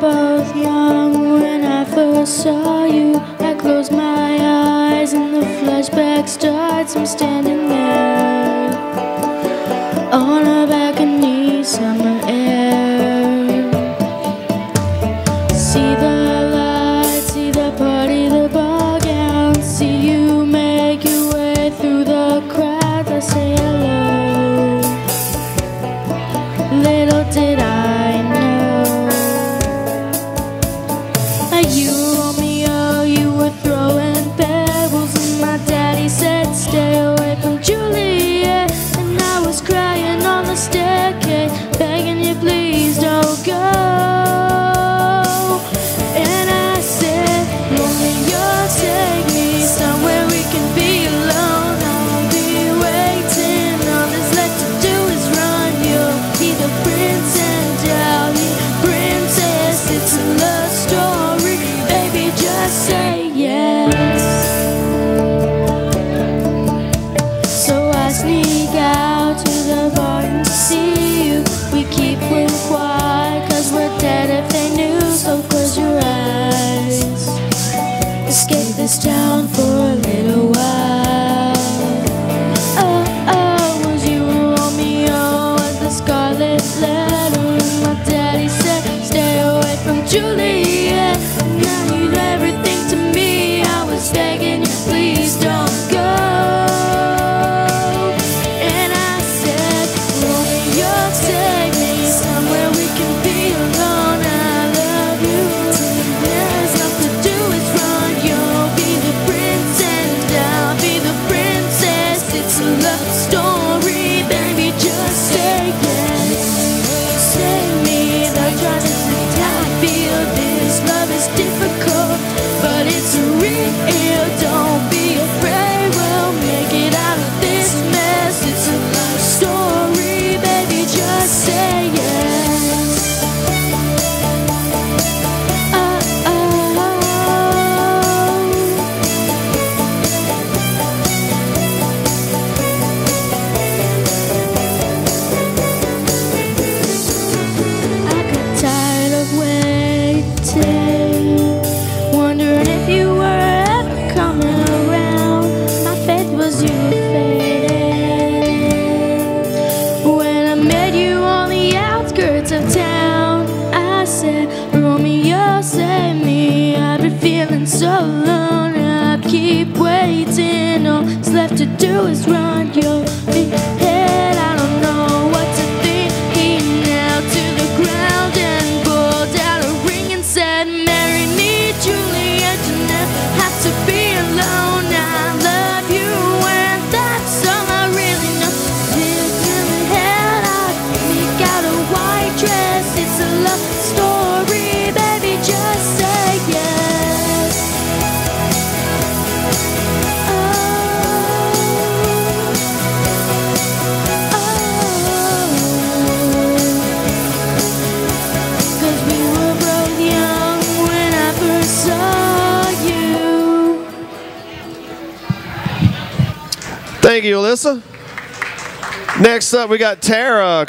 both young when I first saw you. I close my eyes and the flashback starts. I'm standing there on a balcony, summer air. See the lights, see the party, the ball gown. See you make your way through the crowd. I say hello. Little did I. Juliet. Now you're everything to me. I was begging you, please don't go. And I said, Romeo, take me somewhere we can be alone. I love you. There's nothing to do. You'll be the prince and I'll be the princess. It's a love story, outskirts of town, I said, Romeo, save me. I've been feeling so alone. I keep waiting. All that's left to do is run your Thank you, Alyssa. Next up, we got Tara.